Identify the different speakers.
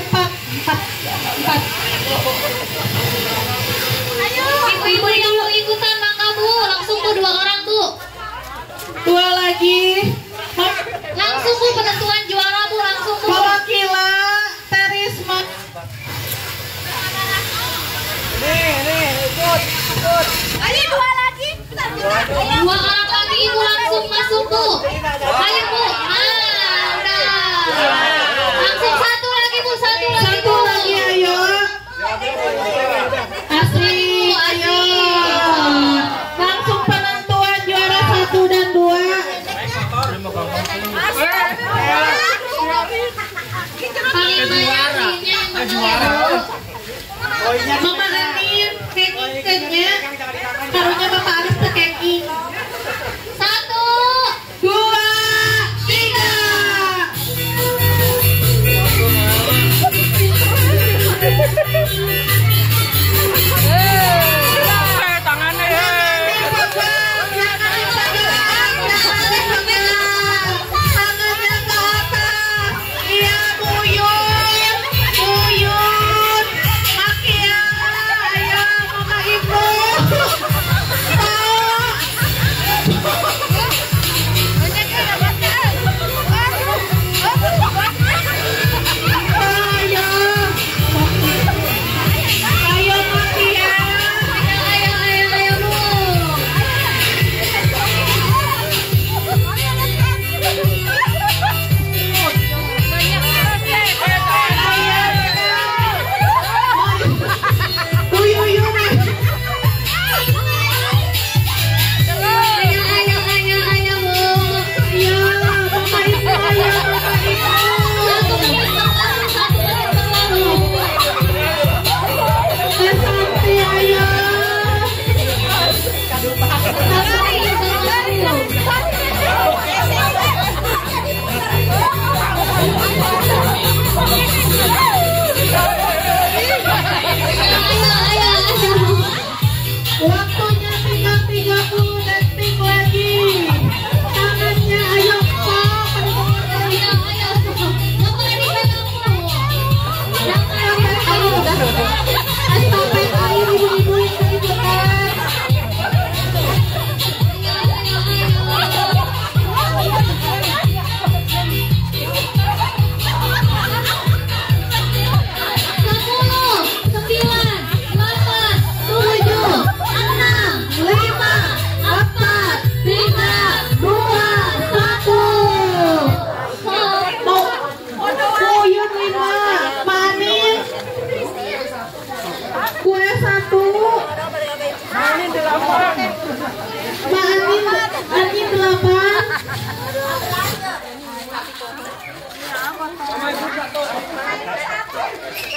Speaker 1: empat empat empat. Ayo
Speaker 2: ibu-ibu yang mau ikutan maka bu langsung tuh dua orang tuh.
Speaker 1: Dua lagi. Hah?
Speaker 2: langsung bu penentuan juara bu langsung bu
Speaker 1: mewakila Terisma nih nih ikut ikut. Ayo dua lagi.
Speaker 2: Dua orang lagi ibu langsung masuk bu Kejuara. Kejuara.
Speaker 1: Mama gantiin teknik setnya. What?